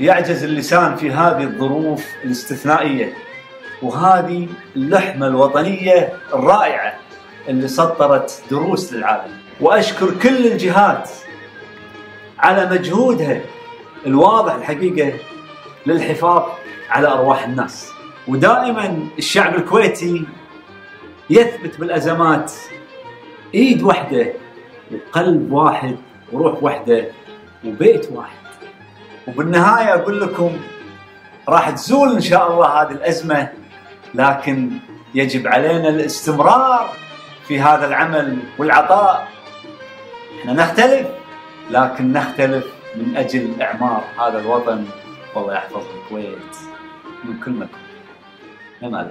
يعجز اللسان في هذه الظروف الاستثنائية وهذه اللحمة الوطنية الرائعة اللي سطرت دروس للعالم. وأشكر كل الجهات على مجهودها الواضح الحقيقة للحفاظ على أرواح الناس. ودائما الشعب الكويتي يثبت بالأزمات إيد واحدة وقلب واحد وروح واحدة وبيت واحد. وبالنهاية أقول لكم راح تزول إن شاء الله هذه الأزمة لكن يجب علينا الاستمرار في هذا العمل والعطاء. إحنا نختلف لكن نختلف من أجل إعمار هذا الوطن. والله يحفظ الكويت من كل مكان. ما